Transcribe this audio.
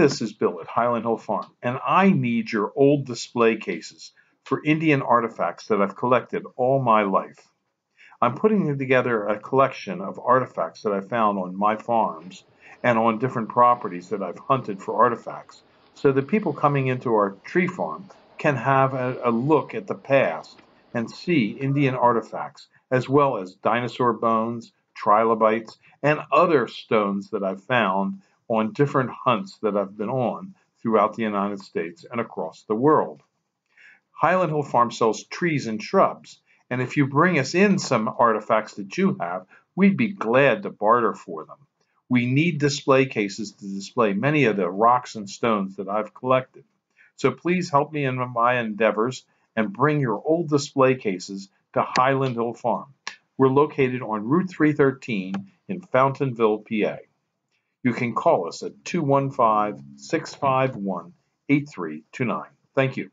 This is Bill at Highland Hill Farm, and I need your old display cases for Indian artifacts that I've collected all my life. I'm putting together a collection of artifacts that I found on my farms and on different properties that I've hunted for artifacts so that people coming into our tree farm can have a, a look at the past and see Indian artifacts as well as dinosaur bones, trilobites, and other stones that I've found on different hunts that I've been on throughout the United States and across the world. Highland Hill Farm sells trees and shrubs, and if you bring us in some artifacts that you have, we'd be glad to barter for them. We need display cases to display many of the rocks and stones that I've collected. So please help me in my endeavors and bring your old display cases to Highland Hill Farm. We're located on Route 313 in Fountainville, PA. You can call us at 215 651 8329. Thank you.